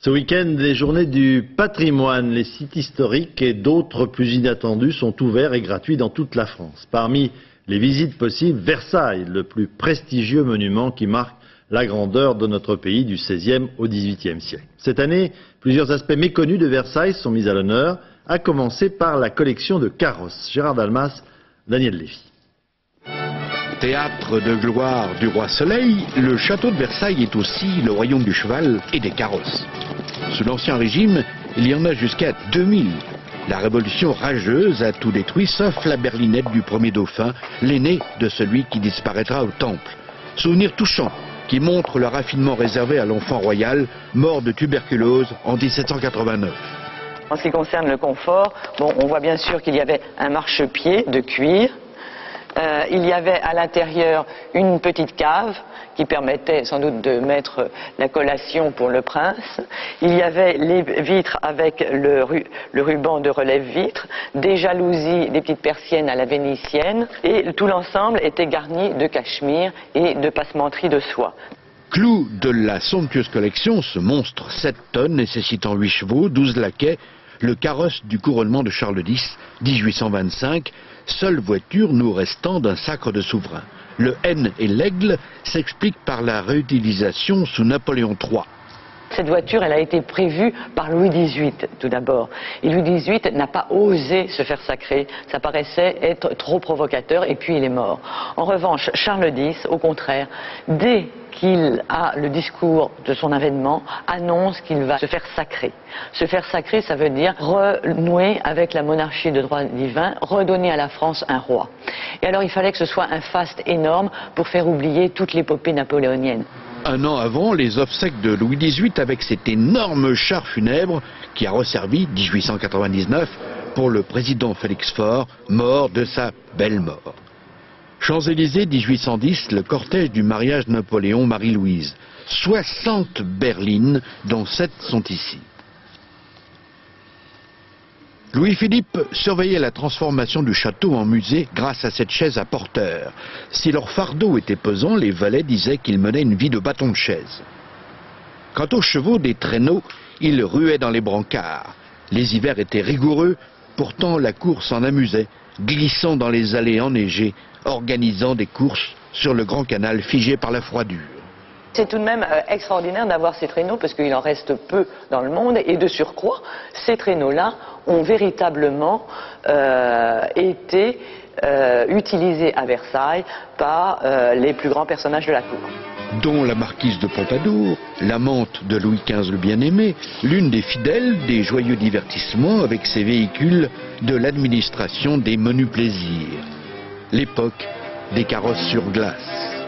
Ce week-end, les journées du patrimoine, les sites historiques et d'autres plus inattendus sont ouverts et gratuits dans toute la France. Parmi les visites possibles, Versailles, le plus prestigieux monument qui marque la grandeur de notre pays du XVIe au XVIIIe siècle. Cette année, plusieurs aspects méconnus de Versailles sont mis à l'honneur, à commencer par la collection de carrosses. Gérard Dalmas, Daniel Lévy. Théâtre de gloire du roi Soleil, le château de Versailles est aussi le royaume du cheval et des carrosses. Sous l'Ancien Régime, il y en a jusqu'à 2000. La révolution rageuse a tout détruit, sauf la berlinette du premier dauphin, l'aîné de celui qui disparaîtra au Temple. Souvenir touchant qui montre le raffinement réservé à l'enfant royal, mort de tuberculose en 1789. En ce qui concerne le confort, on voit bien sûr qu'il y avait un marchepied de cuir, euh, il y avait à l'intérieur une petite cave qui permettait sans doute de mettre la collation pour le prince. Il y avait les vitres avec le, ruban de relève vitre, des jalousies, des petites persiennes à la vénitienne, et tout l'ensemble était garni de cachemire et de passementerie de soie. Clou de la somptueuse collection, ce monstre 7 tonnes nécessitant 8 chevaux, 12 laquais, le carrosse du couronnement de Charles X, 1825, seule voiture nous restant d'un sacre de souverain. Le N et l'aigle s'expliquent par la réutilisation sous Napoléon III. Cette voiture, elle a été prévue par Louis XVIII, tout d'abord. Et Louis XVIII n'a pas osé se faire sacrer. Ça paraissait être trop provocateur, et puis il est mort. En revanche, Charles X, au contraire, dès qu'il a le discours de son avènement, annonce qu'il va se faire sacrer. Se faire sacrer, ça veut dire renouer avec la monarchie de droit divin, redonner à la France un roi. Et alors il fallait que ce soit un faste énorme pour faire oublier toute l'épopée napoléonienne. Un an avant, les obsèques de Louis XVIII avec cet énorme char funèbre qui a resservi 1899 pour le président Félix Faure, mort de sa belle mort. Champs-Élysées 1810, le cortège du mariage Napoléon-Marie-Louise. 60 berlines, dont 7 sont ici. Louis-Philippe surveillait la transformation du château en musée grâce à cette chaise à porteur. Si leur fardeau était pesant, les valets disaient qu'ils menaient une vie de bâton de chaise. Quant aux chevaux des traîneaux, ils ruaient dans les brancards. Les hivers étaient rigoureux, pourtant la course en amusait, glissant dans les allées enneigées, organisant des courses sur le grand canal figé par la froidure. C'est tout de même euh, extraordinaire d'avoir ces traîneaux parce qu'il en reste peu dans le monde et de surcroît, ces traîneaux-là ont véritablement euh, été euh, utilisés à Versailles par les plus grands personnages de la cour dont la marquise de Pompadour, l'amante de Louis XV le bien-aimé, l'une des fidèles des joyeux divertissements avec ses véhicules de l'administration des menus plaisirs. L'époque des carrosses sur glace.